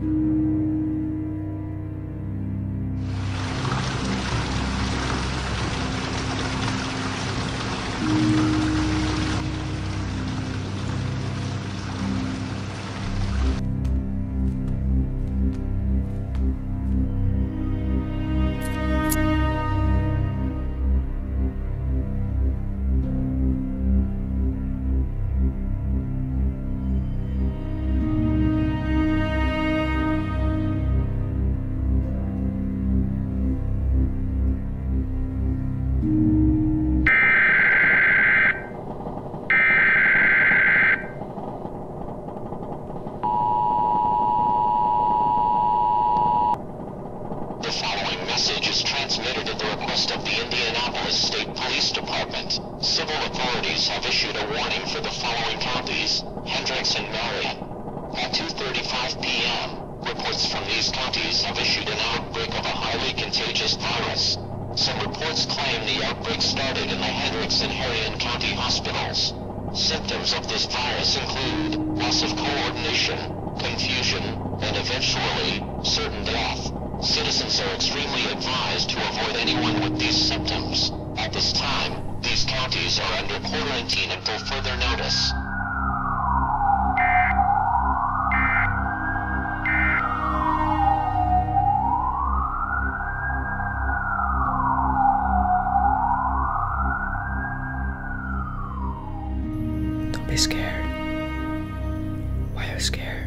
Thank you. Message is transmitted at the request of the Indianapolis State Police Department. Civil authorities have issued a warning for the following counties, Hendricks and Marion. At 2.35 p.m., reports from these counties have issued an outbreak of a highly contagious virus. Some reports claim the outbreak started in the Hendricks and Marion County hospitals. Symptoms of this virus include loss of coordination, confusion, and eventually, certain death. Citizens are extremely advised to avoid anyone with these symptoms. At this time, these counties are under quarantine until further notice. Don't be scared. Why are you scared?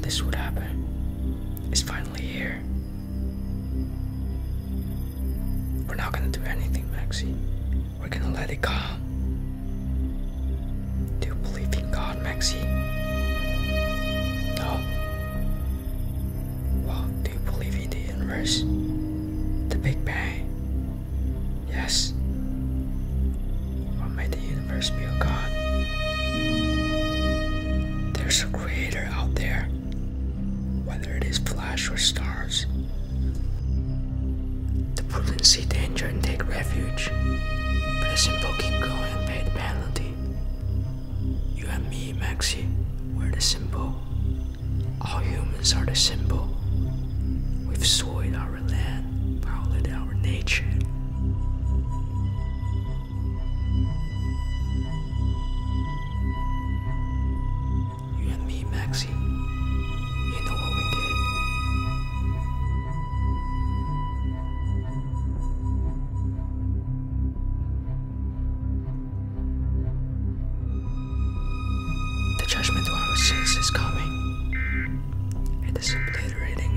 This would happen. It's finally here. We're not gonna do anything, Maxie. We're gonna let it come. Do you believe in God, Maxie? No. Well, do you believe in the universe? The Big Bang? Yes. Or may the universe be? A stars. The prudent see danger and take refuge, but the simple keep going and pay the penalty. You and me, Maxie, we're the symbol. All humans are the symbol. To is coming. It is obliterating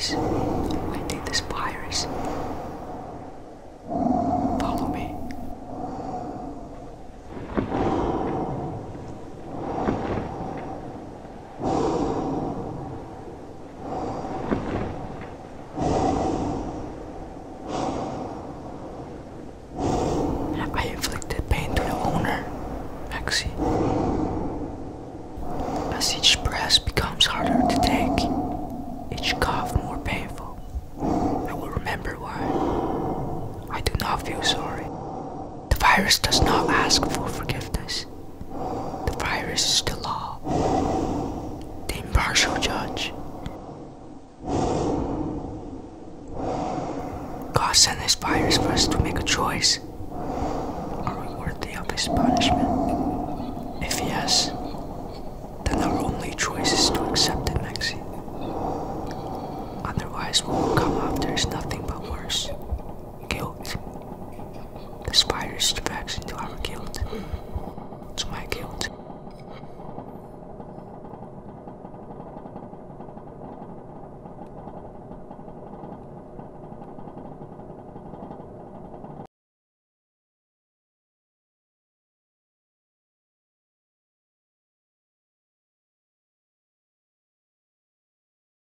virus. I need this virus. Follow me. I inflicted pain to the owner, Maxie. As each breath becomes harder to take, each cough more painful, I will remember why. I do not feel sorry. The virus does not ask for forgiveness. The virus is the law, the impartial judge. God sent this virus for us to make a choice. Are we worthy of his punishment? If yes, then our only choice is to accept it, Maxie. Otherwise, what will come after is nothing but The virus defects into our guilt. To my guilt.